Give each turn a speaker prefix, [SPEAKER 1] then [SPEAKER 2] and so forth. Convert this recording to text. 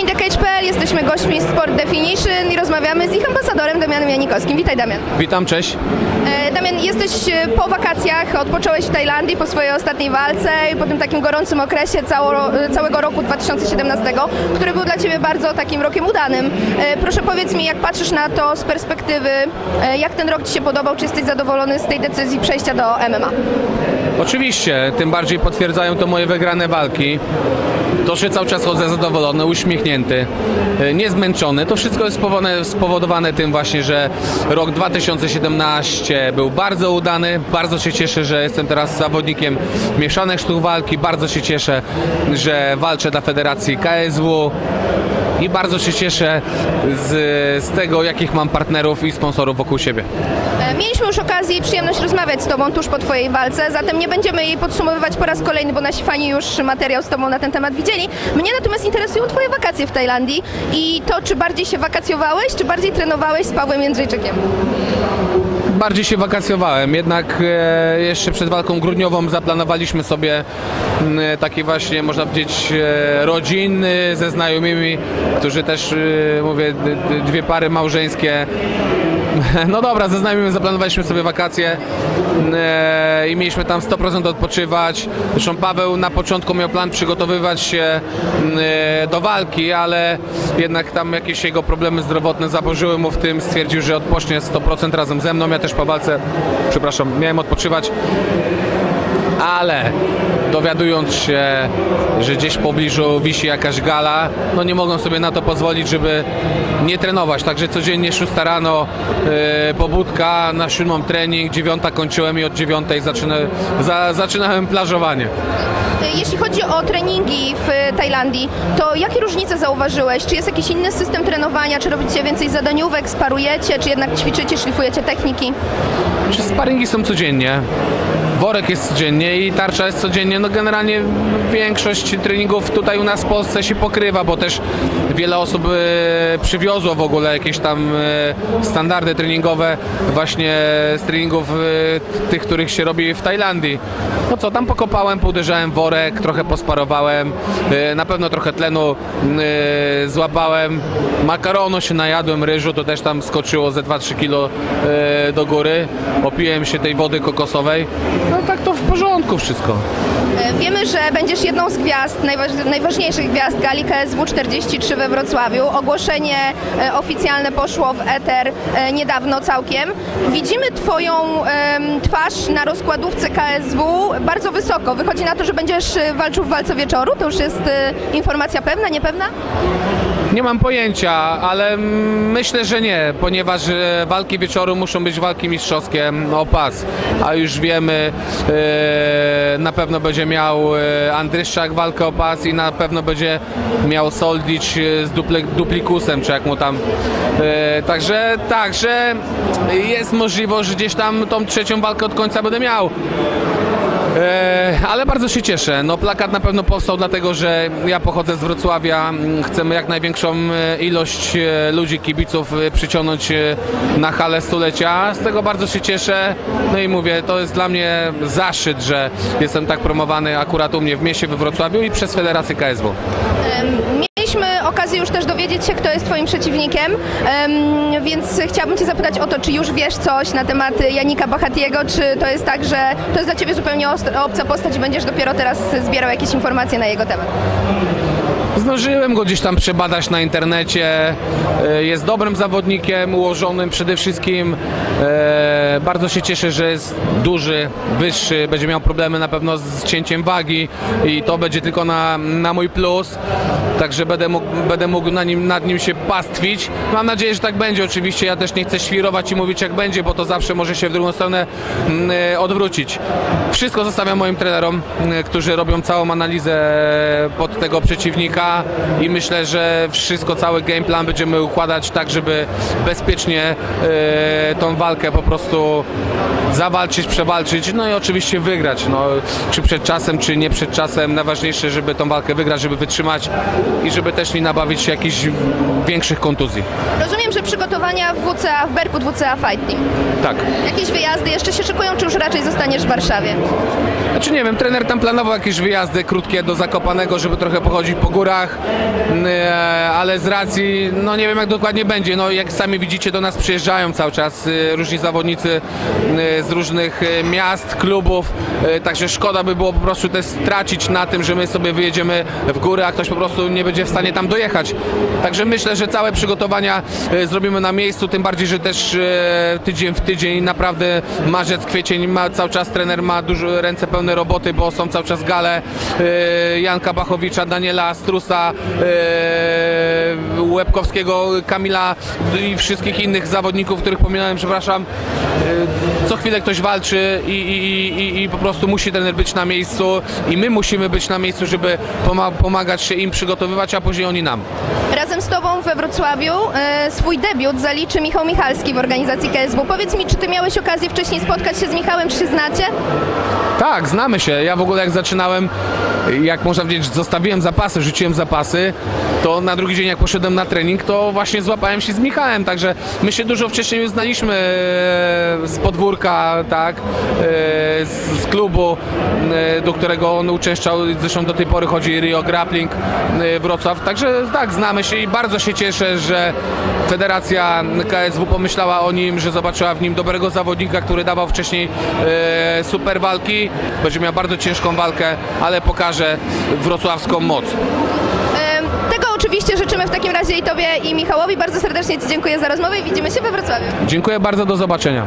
[SPEAKER 1] InTheCage.pl, jesteśmy gośćmi Sport Definition i rozmawiamy z ich ambasadorem Damianem Janikowskim. Witaj Damian.
[SPEAKER 2] Witam, cześć.
[SPEAKER 1] E, Damian, jesteś e, po wakacjach, odpocząłeś w Tajlandii po swojej ostatniej walce i po tym takim gorącym okresie cało, e, całego roku 2017, który był dla Ciebie bardzo takim rokiem udanym. Proszę powiedz mi, jak patrzysz na to z perspektywy, jak ten rok Ci się podobał, czy jesteś zadowolony z tej decyzji przejścia do MMA?
[SPEAKER 2] Oczywiście, tym bardziej potwierdzają to moje wygrane walki. To, że cały czas chodzę zadowolony, uśmiechnięty, e, niezmęczony. To wszystko jest spowodowane, spowodowane tym właśnie, że rok 2017 był bardzo udany. Bardzo się cieszę, że jestem teraz zawodnikiem mieszanych sztuk walki. Bardzo się cieszę, że walczę dla Federacji KSW. I bardzo się cieszę z, z tego, jakich mam partnerów i sponsorów wokół siebie.
[SPEAKER 1] E, Mieliśmy już okazję i przyjemność rozmawiać z Tobą tuż po Twojej walce, zatem nie będziemy jej podsumowywać po raz kolejny, bo nasi fani już materiał z Tobą na ten temat widzieli. Mnie natomiast interesują Twoje wakacje w Tajlandii i to, czy bardziej się wakacjowałeś, czy bardziej trenowałeś z Pawłem Jędrzejczykiem.
[SPEAKER 2] Bardziej się wakacjowałem, jednak e, jeszcze przed walką grudniową zaplanowaliśmy sobie m, e, takie właśnie, można powiedzieć, e, rodziny ze znajomymi, którzy też, mówię, dwie pary małżeńskie. No dobra, ze znajomymi zaplanowaliśmy sobie wakacje e, i mieliśmy tam 100% odpoczywać. Zresztą Paweł na początku miał plan przygotowywać się m, e, do walki, ale jednak tam jakieś jego problemy zdrowotne zaburzyły mu w tym. Stwierdził, że odpocznie 100% razem ze mną. Ja też po walce, przepraszam, miałem odpoczywać. Ale dowiadując się, że gdzieś w pobliżu wisi jakaś gala, no nie mogą sobie na to pozwolić, żeby nie trenować. Także codziennie 6 rano yy, pobudka, na siódmą trening, dziewiąta kończyłem i od dziewiątej zaczyna, za, zaczynałem plażowanie.
[SPEAKER 1] E, Jeśli chodzi o treningi w Tajlandii, to jakie różnice zauważyłeś? Czy jest jakiś inny system trenowania? Czy robicie więcej zadaniówek, sparujecie, czy jednak ćwiczycie, szlifujecie techniki?
[SPEAKER 2] Czy sparingi są codziennie? Worek jest codziennie i tarcza jest codziennie. No generalnie większość treningów tutaj u nas w Polsce się pokrywa, bo też wiele osób e, przywiozło w ogóle jakieś tam e, standardy treningowe właśnie z treningów e, tych, których się robi w Tajlandii. No co, tam pokopałem, pouderzałem worek, trochę posparowałem, na pewno trochę tlenu złapałem, makaronu się najadłem, ryżu to też tam skoczyło ze 2-3 kilo do góry, opiłem się tej wody kokosowej, no tak to w porządku wszystko.
[SPEAKER 1] E, Wiemy, że będziesz jedną z gwiazd, najważ- najważniejszych gwiazd gali KSW 43 we Wrocławiu. Ogłoszenie e, oficjalne poszło w eter e, niedawno całkiem. Widzimy Twoją twarz na rozkładówce KSW bardzo wysoko. Wychodzi na to, że będziesz walczył w walce wieczoru? To już jest informacja pewna, niepewna?
[SPEAKER 2] Nie mam pojęcia, ale myślę, że nie, ponieważ e, walki wieczoru muszą być walki mistrzowskie mm, o pas. A już wiemy, e, na pewno będzie miał e, Andryszczak walkę o pas i na pewno będzie miał Soldic e, z Duplikusem, czy jak mu tam. Także, także jest możliwość, że gdzieś tam tą trzecią walkę od końca będę miał. E, ale bardzo się cieszę. No, plakat na pewno powstał dlatego, że ja pochodzę z Wrocławia. Mm, Chcemy jak największą e, ilość e, ludzi, kibiców przyciągnąć na halę stulecia. Z tego bardzo się cieszę. No i mówię, to jest dla mnie zaszczyt, że jestem tak promowany akurat u mnie w mieście we Wrocławiu i przez Federację KSW.
[SPEAKER 1] Okazję już też dowiedzieć się, kto jest Twoim przeciwnikiem, em, więc chciałabym Cię zapytać o to, czy już wiesz coś na temat Janika Bachatiego, czy to jest tak, że to jest dla Ciebie zupełnie obca postać i będziesz dopiero teraz zbierał jakieś informacje na jego temat?
[SPEAKER 2] Zdążyłem go gdzieś tam przebadać na internecie. E, Jest dobrym zawodnikiem, ułożonym przede wszystkim. E, Bardzo się cieszę, że jest duży, wyższy, będzie miał problemy na pewno z cięciem wagi i to będzie tylko na, na mój plus. Także będę mógł, będę mógł na nim, nad nim się pastwić. Mam nadzieję, że tak będzie. Oczywiście ja też nie chcę świrować i mówić jak będzie, bo to zawsze może się w drugą stronę mm, e, odwrócić. Wszystko zostawiam moim trenerom, którzy robią całą analizę pod tego przeciwnika i myślę, że wszystko, cały game plan będziemy układać tak, żeby bezpiecznie e, tą walkę po prostu zawalczyć, przewalczyć, no i oczywiście wygrać. No, czy przed czasem, czy nie przed czasem. Najważniejsze, żeby tą walkę wygrać, żeby wytrzymać i żeby też nie nabawić się jakichś większych kontuzji.
[SPEAKER 1] Rozumiem, że przygotowania w WCA, w Berkut WCA Fight Team.
[SPEAKER 2] Tak.
[SPEAKER 1] Jakieś wyjazdy jeszcze się szykują, czy już raczej zostaniesz w Warszawie?
[SPEAKER 2] Znaczy nie wiem, trener tam planował jakieś wyjazdy krótkie do Zakopanego, żeby trochę pochodzić po górach, e, ale z racji, no nie wiem jak dokładnie będzie, no jak sami widzicie do nas przyjeżdżają cały czas e, różni zawodnicy e, z różnych miast, klubów, także szkoda by było po prostu też stracić na tym, że my sobie wyjedziemy w góry, a ktoś po prostu nie będzie w stanie tam dojechać. Także myślę, że całe przygotowania zrobimy na miejscu, tym bardziej, że też tydzień w tydzień, naprawdę marzec, kwiecień, ma, cały czas trener ma dużo ręce pełne roboty, bo są cały czas gale Janka Bachowicza, Daniela Strusa, e, Łebkowskiego, Kamila i wszystkich innych zawodników, których pominąłem, przepraszam. E, Co chwilę ktoś walczy i, i, i, i po prostu musi trener być na miejscu i my musimy być na miejscu, żeby poma- pomagać się im przygotowywać, a później oni nam.
[SPEAKER 1] Razem z Tobą we Wrocławiu e, swój debiut zaliczy Michał Michalski w organizacji KSW. Powiedz mi, czy Ty miałeś okazję wcześniej spotkać się z Michałem, czy się znacie?
[SPEAKER 2] Tak, znamy się. Ja w ogóle jak zaczynałem, jak można powiedzieć, zostawiłem zapasy, rzuciłem zapasy, to na drugi dzień jak poszedłem na trening, to właśnie złapałem się z Michałem, także my się dużo wcześniej znaliśmy e, z podwórka, tak, e, z, klubu, e, do którego on uczęszczał, zresztą do tej pory chodzi Rio Grappling Wrocław, także tak, znamy się i bardzo się cieszę, że Federacja KSW pomyślała o nim, że zobaczyła w nim dobrego zawodnika, który dawał wcześniej super walki, będzie miał bardzo ciężką walkę, ale pokaże wrocławską moc.
[SPEAKER 1] Tego oczywiście życzymy w takim razie i Tobie i Michałowi. Bardzo serdecznie Ci dziękuję za rozmowę i widzimy się we Wrocławiu.
[SPEAKER 2] Dziękuję bardzo, do zobaczenia.